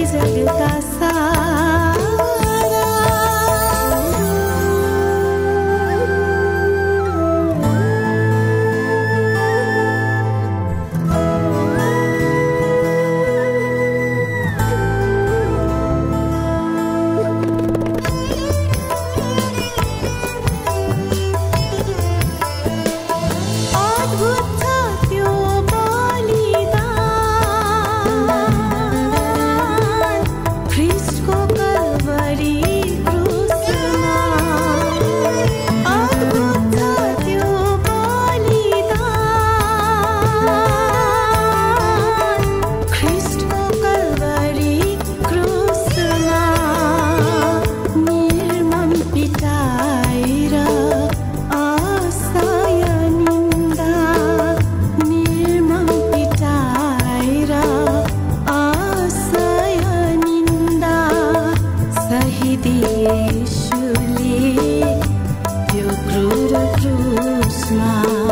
desde casa. Maria. क्रुसमा हे जगका सा